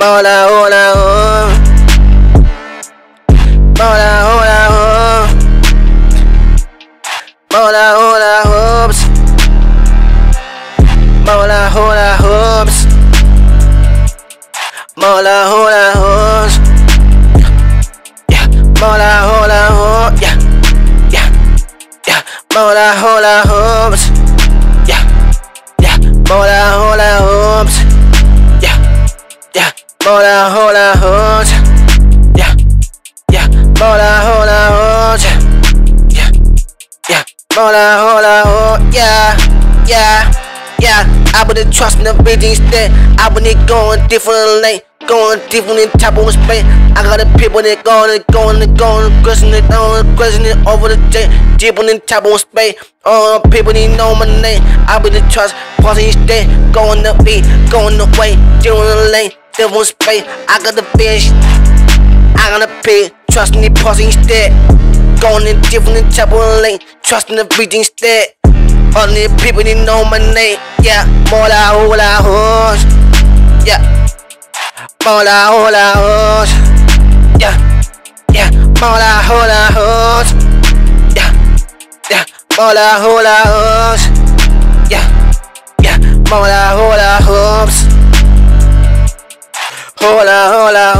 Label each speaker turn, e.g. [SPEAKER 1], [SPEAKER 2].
[SPEAKER 1] Mola, hola, oh. Mola, hola, oh. Mola, hola, hopes. Mola, hola, hopes. Mola, hola, hopes. Yeah, mola, hola, ho, yeah, yeah, yeah. Mola, hola, hopes. Yeah. Mola, hola, hopes. Yeah, yeah. Mola, hola, hopes. Yeah, yeah. Mola, hola, ho, yeah, yeah, yeah. I wouldn't trust in the vision instead. I wouldn't go going different lane. Going different type of space. I got the people that going and going and going, question it on, question it over the day. Different in type of space. The people need know my name. I the trust, each day. Going the beat, going the way, different lane, different space. I got the fish. I got the pay, trusting the pausing instead. Going in different type of lane, trusting the beat instead. All the people need know my name. Yeah, mola, hola, hoes. Yeah. Mola, hola, hoes. Yeah, yeah. Mola, hola, hoes. Yeah, yeah. Mola, hola, hoes. Yeah, yeah. Mola, hola, Hola, hola.